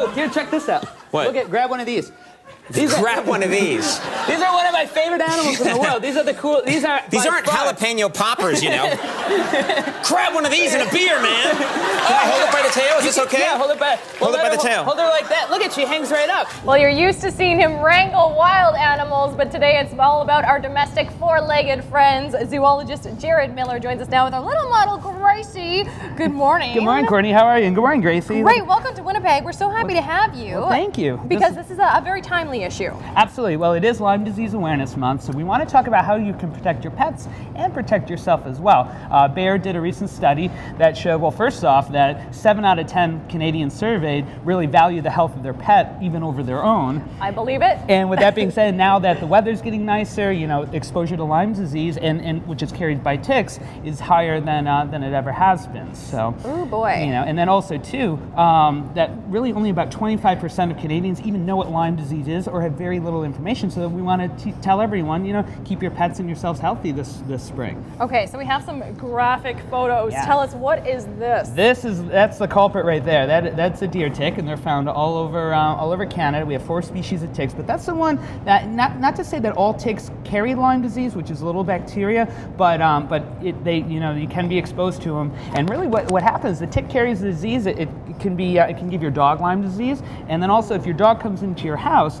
Oh, here, check this out. What? Look at, grab one of these. These are, Grab one of these. these are one of my favorite animals in the world. These are the cool. These are. These aren't far- jalapeno poppers, you know. Grab one of these and a beer, man. Can I hold it by the tail? Is this okay? Yeah, hold it by. Hold it by her- the tail. Hold her like that. Look at she hangs right up. Well, you're used to seeing him wrangle wild animals, but today it's all about our domestic four-legged friends. Zoologist Jarod Miller joins us now with our little model Gracie. Good morning. Good morning, Courtney. How are you? And good morning, Gracie. Great, welcome to Winnipeg. We're so happy to have you. Well, thank you. Because this is a, a very timely issue. Absolutely. Well, it is Lyme Disease Awareness Month, so we want to talk about how you can protect your pets and protect yourself as well. Uh, Bayer did a recent study that showed, well, first off, that 7 out of 10 Canadians surveyed really value the health of their pet even over their own. I believe it. And with that being said, now that the weather's getting nicer, you know, exposure to Lyme disease, and, and which is carried by ticks, is higher than uh, than it ever has been. So, Ooh, boy. you know, and then also too, um, that really only about 25% of Canadians even know what Lyme disease is or have very little information. So we want to tell everyone, you know, keep your pets and yourselves healthy this this spring. Okay, so we have some graphic photos. Yeah. Tell us what is this? This is that's the culprit right there. That that's a deer tick, and they're found all over uh, all over Canada. We have four species of ticks, but that's the one that not not to say that all ticks carry Lyme disease, which is a little bacteria, but um, but it, they you know you can be exposed to them. And really, what, what happens? The tick carries the disease. It, it can be uh, it can give your dog Lyme disease, and then also if your dog comes into your house.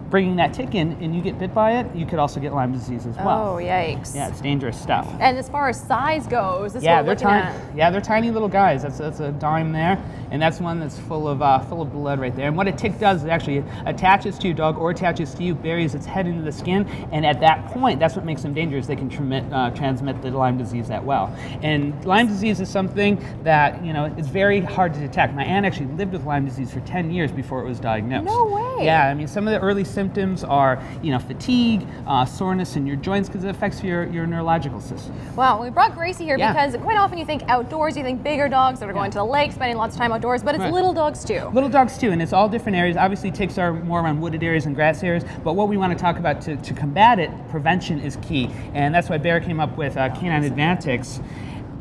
Bringing that tick in and you get bit by it, you could also get Lyme disease as well. Oh, yikes. Yeah, it's dangerous stuff. And as far as size goes, this Yeah, is they're what we're looking tiny. at. Yeah, they're tiny little guys. That's that's a dime there, and that's one that's full of uh, full of blood right there. And what a tick does is actually it attaches to your dog or attaches to you, buries its head into the skin, and at that point, that's what makes them dangerous. They can transmit uh, transmit the Lyme disease that well. And Lyme disease is something that you know it's very hard to detect. My aunt actually lived with Lyme disease for 10 years before it was diagnosed. No way. Yeah, I mean some of the early symptoms are you know fatigue, uh, soreness in your joints because it affects your your neurological system. Wow, we brought Gracie here Yeah. because quite often you think outdoors, you think bigger dogs that are going to the lake, spending lots of time outdoors, but it's Right. little dogs too. Little dogs too, and it's all different areas. Obviously, ticks are more around wooded areas and grass areas, but what we want to talk about to, to combat it, prevention is key. And that's why Bayer came up with uh, Canine Advantix.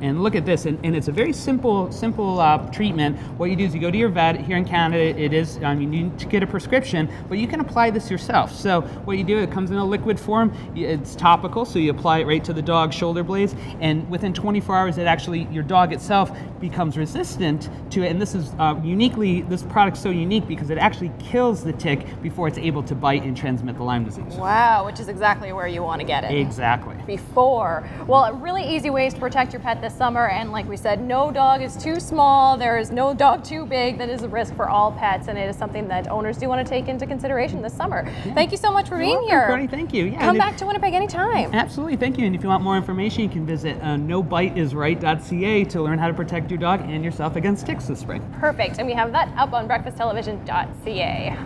And look at this, and, and it's a very simple, simple uh, treatment. What you do is you go to your vet. Here in Canada, it is um, you need to get a prescription, but you can apply this yourself. So what you do, it comes in a liquid form. It's topical, so you apply it right to the dog's shoulder blades, and within 24 hours, it actually your dog itself becomes resistant to it. And this is uh, uniquely, this product's so unique because it actually kills the tick before it's able to bite and transmit the Lyme disease. Wow, which is exactly where you want to get it. Exactly. Before. Well, really easy ways to protect your pet this summer, and like we said, no dog is too small. There is no dog too big. That is a risk for all pets, and it is something that owners do want to take into consideration this summer. Thank you so much for being welcome, here. Courtney. Thank you. Yeah, Come and if- back to Winnipeg anytime. Absolutely, thank you. And if you want more information, you can visit uh, nobiteisright.ca to learn how to protect your dog and yourself against ticks this spring. Perfect. And we have that up on breakfasttelevision.ca.